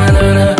na na na